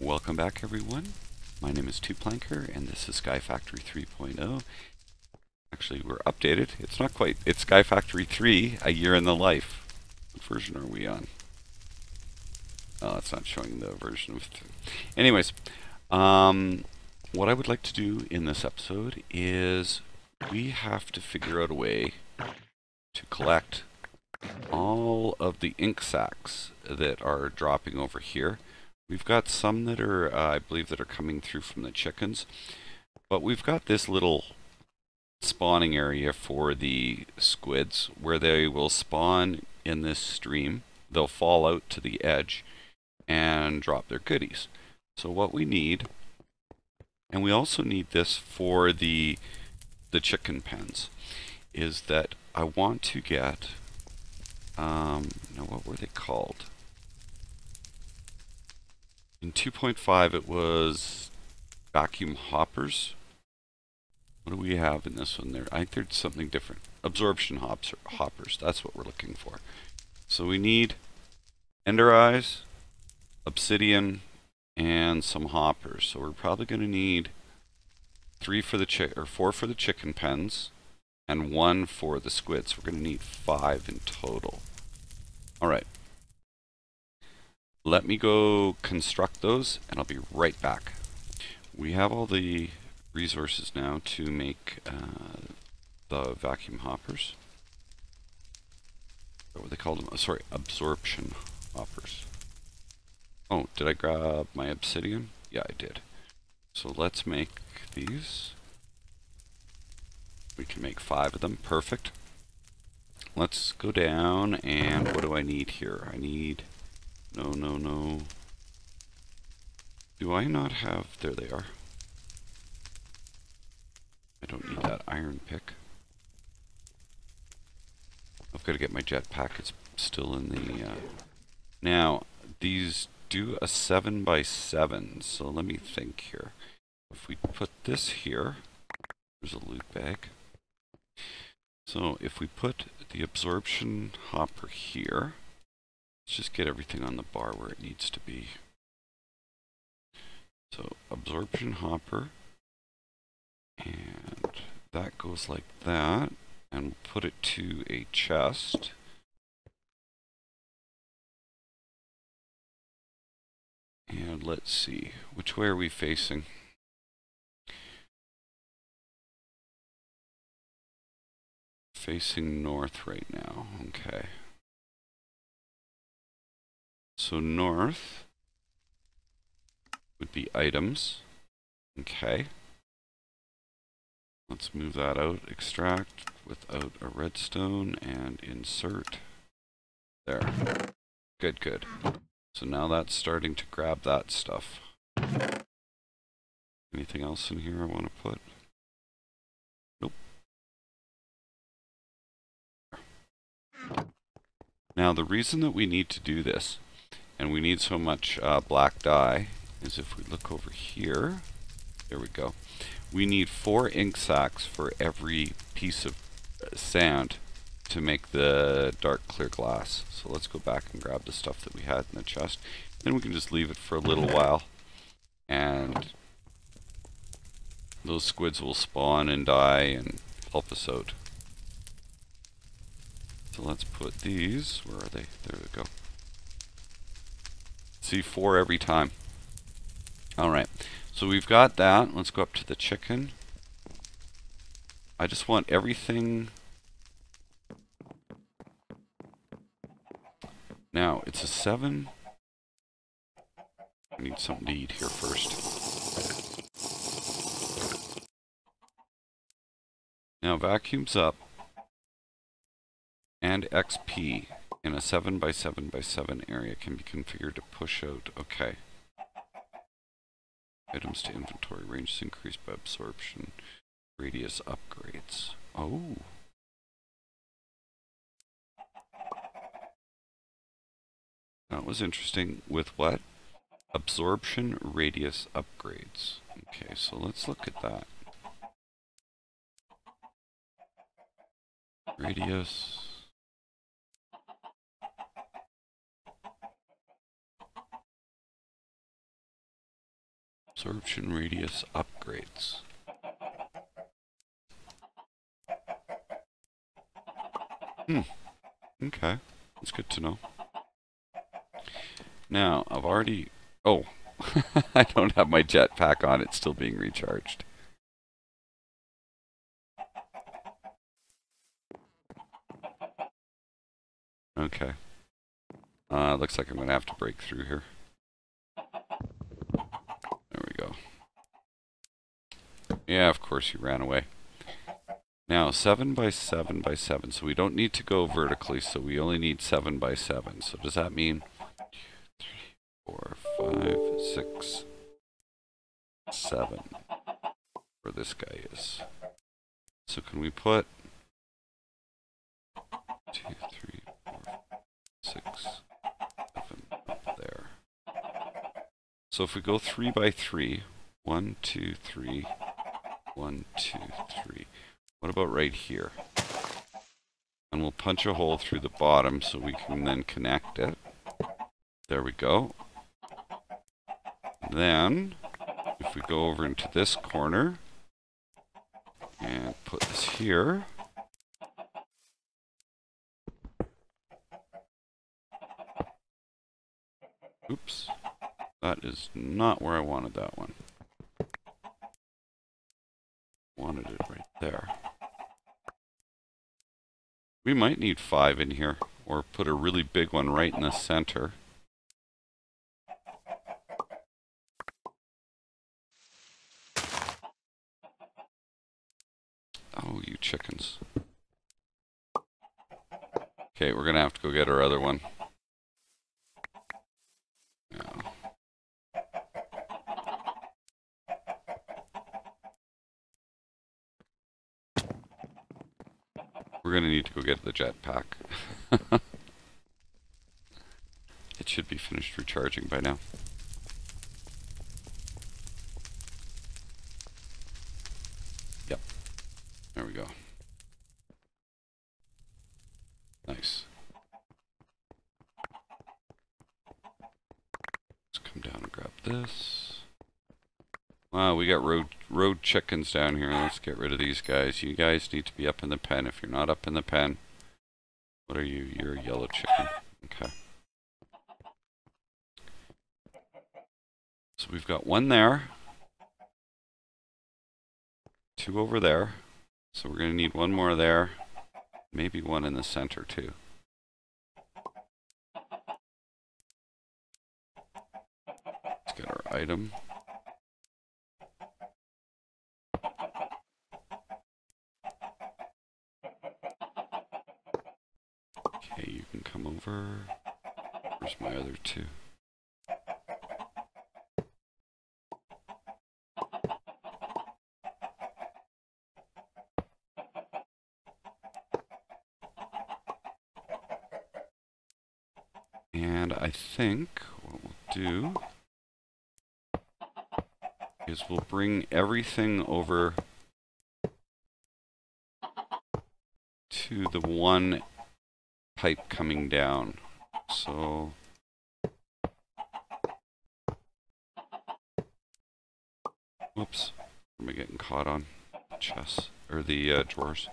Welcome back everyone. My name is 2Planker and this is Sky Factory 3.0. Actually we're updated. It's not quite. It's Sky Factory 3, a year in the life. What version are we on? Oh, it's not showing the version of... Th Anyways, um, what I would like to do in this episode is we have to figure out a way to collect all of the ink sacs that are dropping over here. We've got some that are, uh, I believe, that are coming through from the chickens. But we've got this little spawning area for the squids where they will spawn in this stream. They'll fall out to the edge and drop their goodies. So what we need, and we also need this for the the chicken pens, is that I want to get, um, now what were they called? In 2.5 it was vacuum hoppers. What do we have in this one there? I think there's something different. Absorption hops hoppers, that's what we're looking for. So we need ender eyes, obsidian, and some hoppers. So we're probably going to need three for the chick or four for the chicken pens and one for the squids. We're going to need five in total. All right. Let me go construct those and I'll be right back. We have all the resources now to make uh, the vacuum hoppers. What they called them? Oh, sorry, absorption hoppers. Oh, did I grab my obsidian? Yeah, I did. So let's make these. We can make five of them. Perfect. Let's go down and what do I need here? I need no, no, no. Do I not have... There they are. I don't need that iron pick. I've got to get my jetpack. It's still in the... Uh... Now, these do a 7 by 7 so let me think here. If we put this here, there's a loot bag. So if we put the absorption hopper here, Let's just get everything on the bar where it needs to be. So absorption hopper. And that goes like that. And we'll put it to a chest. And let's see, which way are we facing? Facing north right now, okay. So north would be items. Okay. Let's move that out. Extract without a redstone and insert. There. Good, good. So now that's starting to grab that stuff. Anything else in here I want to put? Nope. Now the reason that we need to do this and we need so much uh, black dye is if we look over here, there we go. We need four ink sacs for every piece of uh, sand to make the dark clear glass. So let's go back and grab the stuff that we had in the chest. Then we can just leave it for a little while and those squids will spawn and die and help us out. So let's put these, where are they? There we go. See, four every time. Alright, so we've got that. Let's go up to the chicken. I just want everything... Now, it's a 7. I need something to eat here first. Now, vacuums up. And XP in a 7 by 7 by 7 area can be configured to push out. Okay. Items to inventory range is increased by absorption. Radius upgrades. Oh. That was interesting. With what? Absorption radius upgrades. Okay, so let's look at that. Radius. Absorption radius upgrades. Hmm. Okay. That's good to know. Now, I've already... Oh, I don't have my jetpack on. It's still being recharged. Okay. Uh, looks like I'm going to have to break through here. There we go. Yeah, of course you ran away. Now, 7 by 7 by 7. So we don't need to go vertically, so we only need 7 by 7. So does that mean 4, 5, 6, 7? Where this guy is. So can we put 2, 3, 4, 6, 7 up there. So if we go 3 by 3, 1, 2, 3, 1, 2, 3. What about right here? And we'll punch a hole through the bottom so we can then connect it. There we go. Then, if we go over into this corner and put this here. Oops. That is not where I wanted that one. Wanted it right there. We might need five in here, or put a really big one right in the center. Oh, you chickens. Okay, we're gonna have to go get our other one. We're going to need to go get the jetpack. it should be finished recharging by now. Yep. There we go. Nice. Let's come down and grab this. Wow, we got road road chickens down here. Let's get rid of these guys. You guys need to be up in the pen. If you're not up in the pen, what are you? You're a yellow chicken. Okay. So we've got one there. Two over there. So we're going to need one more there. Maybe one in the center too. Let's get our item. Over. Where's my other two? And I think what we'll do is we'll bring everything over to the one pipe coming down. So whoops, am I getting caught on chest or the uh, drawers?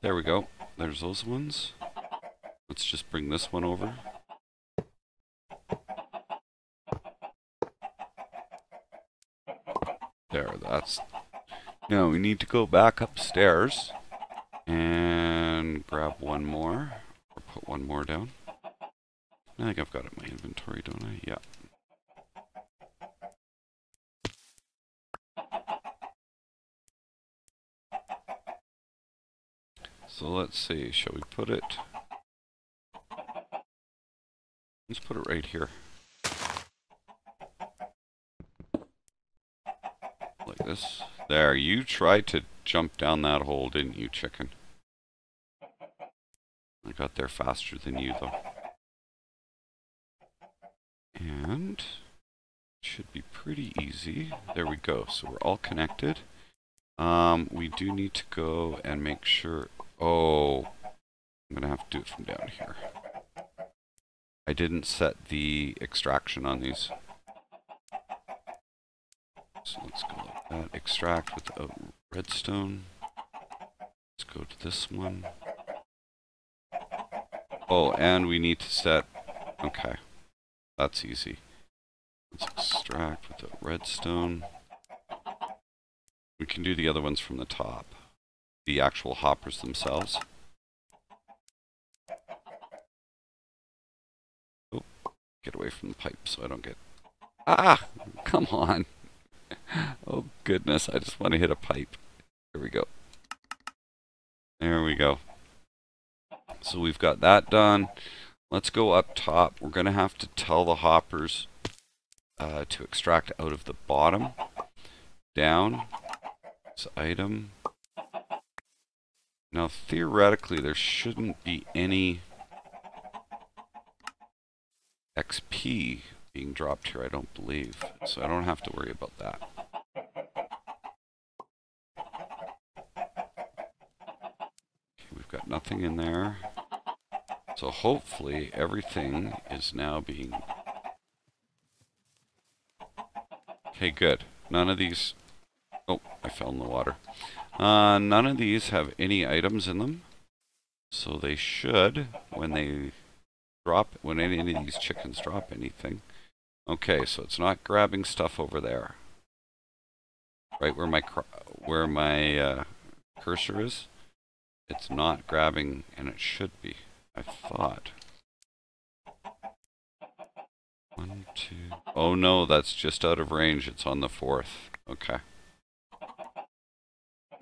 There we go. There's those ones. Let's just bring this one over. There, that's... Now we need to go back upstairs and grab one more, or put one more down. I think I've got it in my inventory, don't I? Yeah. So let's see, shall we put it... Let's put it right here. This. There, you tried to jump down that hole, didn't you, chicken? I got there faster than you, though. And should be pretty easy. There we go. So we're all connected. Um, we do need to go and make sure. Oh, I'm gonna have to do it from down here. I didn't set the extraction on these. So let's go Extract with redstone. Let's go to this one. Oh, and we need to set. Okay, that's easy. Let's extract with the redstone. We can do the other ones from the top. The actual hoppers themselves. Oh, get away from the pipe so I don't get... Ah! Come on! Oh goodness, I just want to hit a pipe. There we go. There we go. So we've got that done. Let's go up top. We're going to have to tell the hoppers uh, to extract out of the bottom, down, this item. Now theoretically there shouldn't be any XP being dropped here, I don't believe. So I don't have to worry about that. Okay, we've got nothing in there. So hopefully everything is now being... Okay, good. None of these... Oh, I fell in the water. Uh, none of these have any items in them. So they should, when they drop, when any, any of these chickens drop anything. Okay, so it's not grabbing stuff over there. Right where my where my uh, cursor is. It's not grabbing, and it should be. I thought. One, two. Oh no, that's just out of range. It's on the fourth. Okay.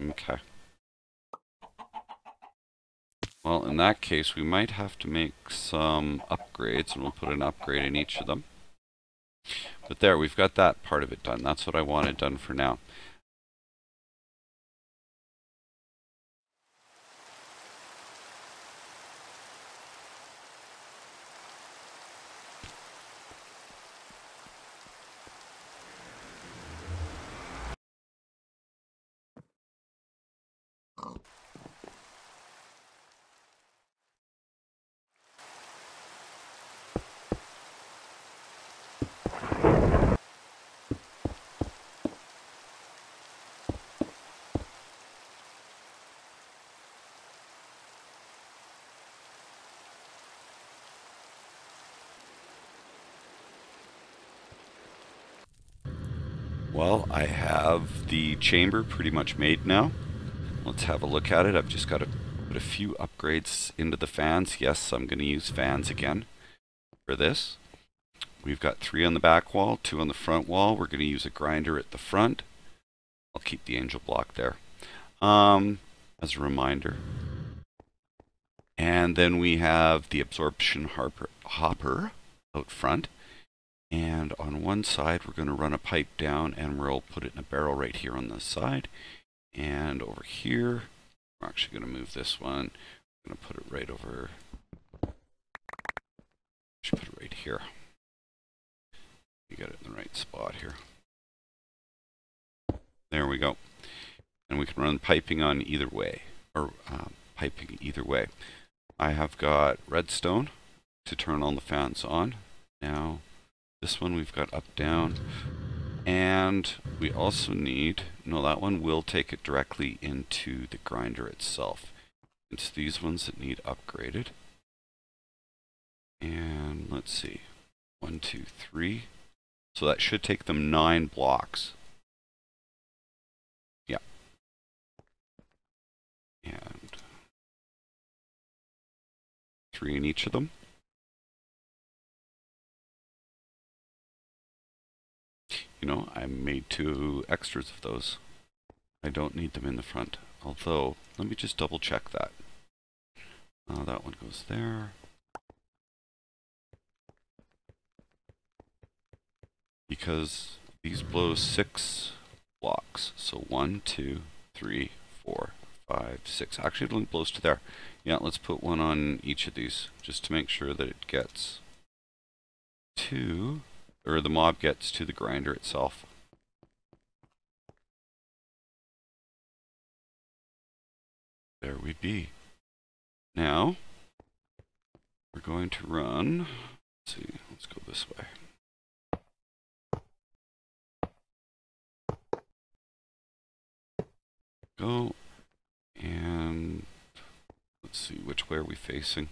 Okay. Well, in that case, we might have to make some upgrades, and we'll put an upgrade in each of them. But there, we've got that part of it done. That's what I wanted done for now. Well, I have the chamber pretty much made now. Let's have a look at it. I've just got to put a few upgrades into the fans. Yes, I'm going to use fans again for this. We've got three on the back wall, two on the front wall. We're going to use a grinder at the front. I'll keep the angel block there. Um, as a reminder. And then we have the absorption hopper out front. And on one side, we're going to run a pipe down and we'll put it in a barrel right here on this side. And over here, we're actually going to move this one. I'm going to put it right over. Should put it right here. You got it in the right spot here. There we go. And we can run piping on either way, or uh, piping either way. I have got redstone to turn all the fans on. Now this one we've got up, down. And we also need, no, that one will take it directly into the grinder itself. It's these ones that need upgraded. And let's see, one, two, three. So that should take them nine blocks. Yeah. And three in each of them. You know, I made two extras of those. I don't need them in the front. Although, let me just double check that. Uh, that one goes there. Because these blow six blocks. So one, two, three, four, five, six. Actually, it only blows to there. Yeah, let's put one on each of these just to make sure that it gets two or the mob gets to the grinder itself. there we be. Now, we're going to run, let's see, let's go this way. Go, and let's see, which way are we facing?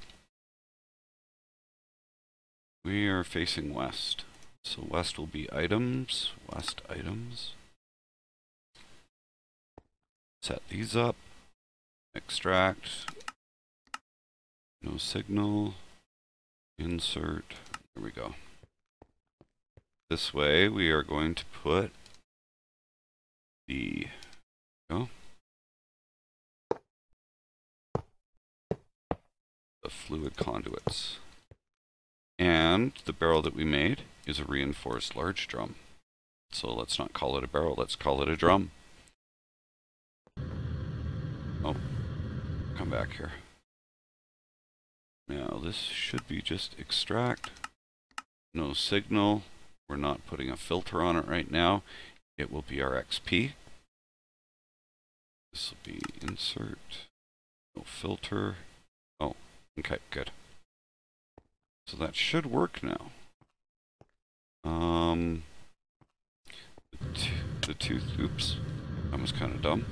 We are facing west. So west will be items, west items. Set these up, extract, no signal, insert, there we go. This way we are going to put the, go, the fluid conduits. And the barrel that we made is a reinforced large drum. So let's not call it a barrel, let's call it a drum. Oh, come back here. Now this should be just extract, no signal. We're not putting a filter on it right now. It will be our XP. This will be insert, no filter. Oh, okay, good. So that should work now. Um, the tooth, oops, that was kind of dumb.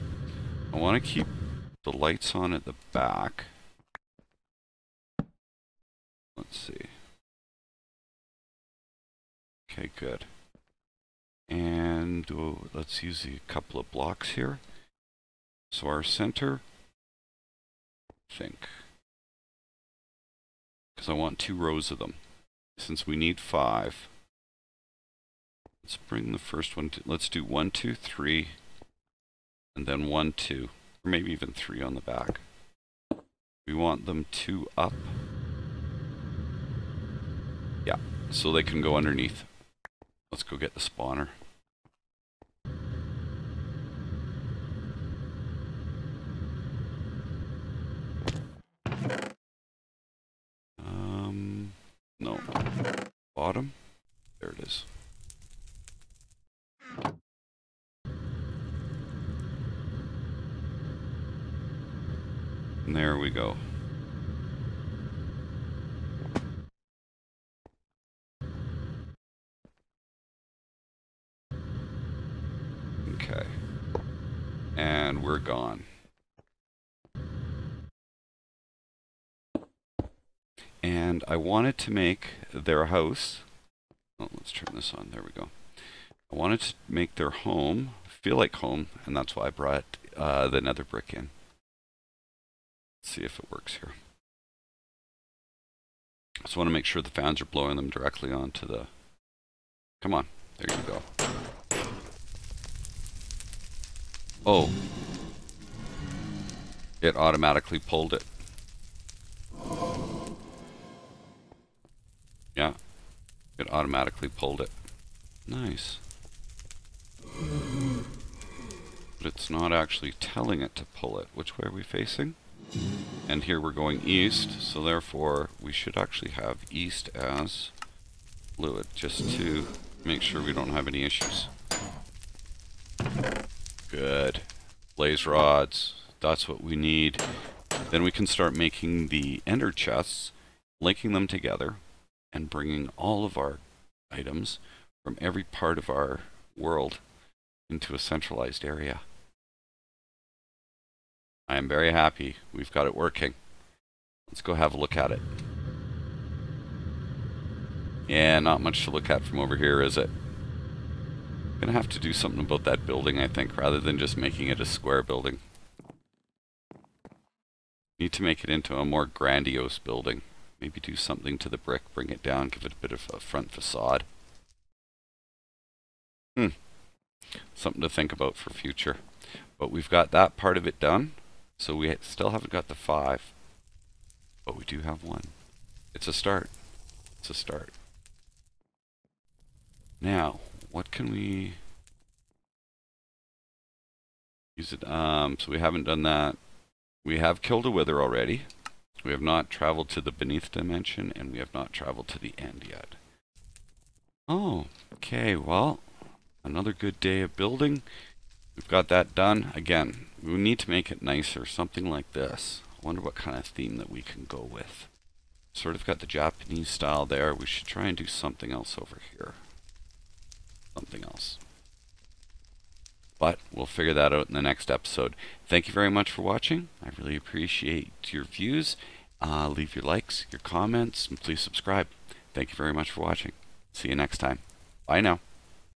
I want to keep the lights on at the back. Let's see. Okay, good. And oh, let's use a couple of blocks here. So our center, think. Because I want two rows of them. Since we need five. Let's bring the first one to, let's do one, two, three, and then one, two. Or maybe even three on the back. We want them two up. Yeah, so they can go underneath. Let's go get the spawner. Um, no. Bottom? There it is. And there we go. Okay. And we're gone. And I wanted to make their house. Oh, let's turn this on. There we go. I wanted to make their home feel like home, and that's why I brought uh, the nether brick in see if it works here. I Just want to make sure the fans are blowing them directly onto the... Come on. There you go. Oh. It automatically pulled it. Yeah. It automatically pulled it. Nice. But it's not actually telling it to pull it. Which way are we facing? And here we're going east, so therefore we should actually have east as fluid, just to make sure we don't have any issues. Good. Blaze rods, that's what we need. Then we can start making the ender chests, linking them together, and bringing all of our items from every part of our world into a centralized area. I am very happy we've got it working. Let's go have a look at it. Yeah, not much to look at from over here, is it? Gonna have to do something about that building, I think, rather than just making it a square building. Need to make it into a more grandiose building. Maybe do something to the brick, bring it down, give it a bit of a front facade. Hmm. Something to think about for future. But we've got that part of it done. So we still haven't got the five, but we do have one. It's a start. It's a start. Now, what can we use it? Um, so we haven't done that. We have killed a wither already. We have not traveled to the beneath dimension, and we have not traveled to the end yet. Oh, okay, well, another good day of building. We've got that done. Again, We need to make it nicer, something like this. I wonder what kind of theme that we can go with. Sort of got the Japanese style there. We should try and do something else over here. Something else. But we'll figure that out in the next episode. Thank you very much for watching. I really appreciate your views. Uh, leave your likes, your comments, and please subscribe. Thank you very much for watching. See you next time. Bye now.